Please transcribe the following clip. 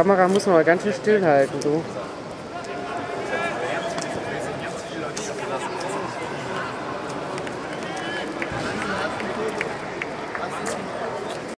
Kamera muss man mal ganz schön stillhalten, du.